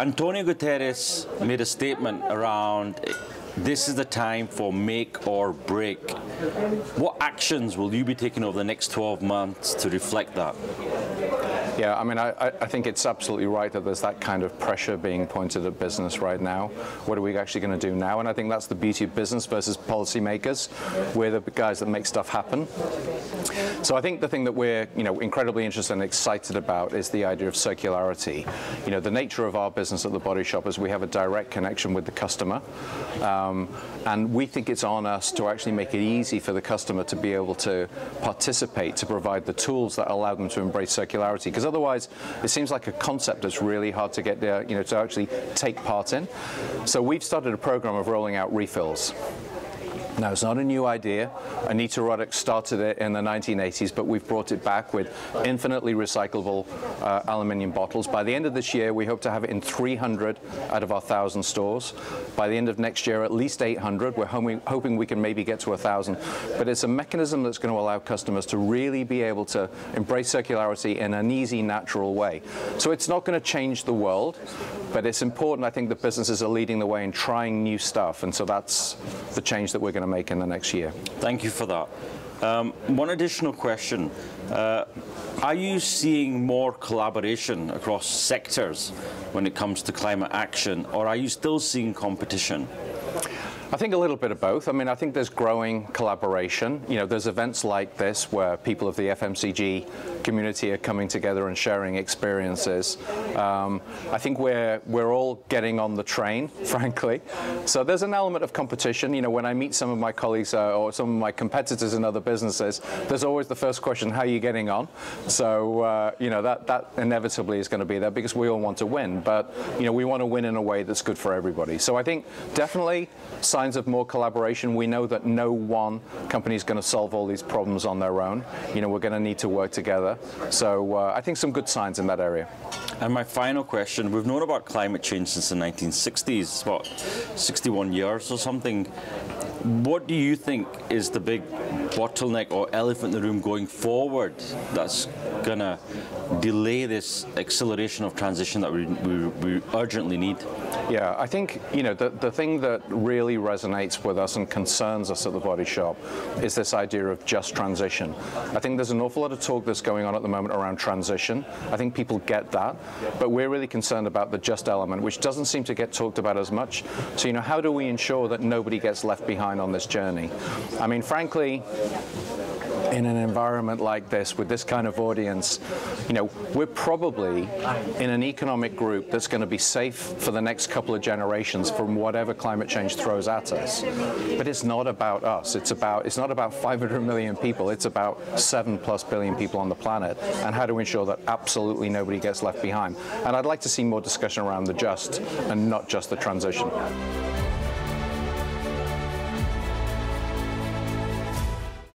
Antonio Guterres made a statement around this is the time for make or break. What actions will you be taking over the next 12 months to reflect that? Yeah, I mean, I, I, think it's absolutely right that there's that kind of pressure being pointed at business right now. What are we actually going to do now? And I think that's the beauty of business versus policymakers. We're the guys that make stuff happen. So I think the thing that we're, you know, incredibly interested and excited about is the idea of circularity. You know, the nature of our business at the Body Shop is we have a direct connection with the customer, um, and we think it's on us to actually make it easy for the customer to be able to participate, to provide the tools that allow them to embrace circularity. Because otherwise, it seems like a concept that's really hard to get there, you know, to actually take part in. So we've started a program of rolling out refills. Now, it's not a new idea. Anita Roddick started it in the 1980s, but we've brought it back with infinitely recyclable uh, aluminium bottles. By the end of this year, we hope to have it in 300 out of our 1,000 stores. By the end of next year, at least 800. We're hoping we can maybe get to 1,000. But it's a mechanism that's going to allow customers to really be able to embrace circularity in an easy, natural way. So it's not going to change the world, but it's important, I think, that businesses are leading the way in trying new stuff. And so that's the change that we're going to make in the next year. Thank you for that. Um, one additional question. Uh, are you seeing more collaboration across sectors when it comes to climate action, or are you still seeing competition? I think a little bit of both. I mean, I think there's growing collaboration. You know, there's events like this where people of the FMCG community are coming together and sharing experiences. Um, I think we're we're all getting on the train, frankly. So there's an element of competition. You know, when I meet some of my colleagues uh, or some of my competitors in other businesses, there's always the first question: How are you getting on? So uh, you know that that inevitably is going to be there because we all want to win, but you know we want to win in a way that's good for everybody. So I think definitely signs of more collaboration. We know that no one company is going to solve all these problems on their own. You know, we're going to need to work together. So uh, I think some good signs in that area. And my final question, we've known about climate change since the 1960s, what, 61 years or something. What do you think is the big bottleneck or elephant in the room going forward that's going to delay this acceleration of transition that we, we, we urgently need? Yeah, I think, you know, the, the thing that really resonates with us and concerns us at the Body Shop is this idea of just transition. I think there's an awful lot of talk that's going on at the moment around transition. I think people get that, but we're really concerned about the just element, which doesn't seem to get talked about as much. So, you know, how do we ensure that nobody gets left behind on this journey? I mean, frankly, in an environment like this with this kind of audience, you know, we're probably in an economic group that's going to be safe for the next couple of generations from whatever climate change throws at us. But it's not about us. It's about it's not about 500 million people. It's about 7 plus billion people on the planet and how to ensure that absolutely nobody gets left behind. And I'd like to see more discussion around the just and not just the transition.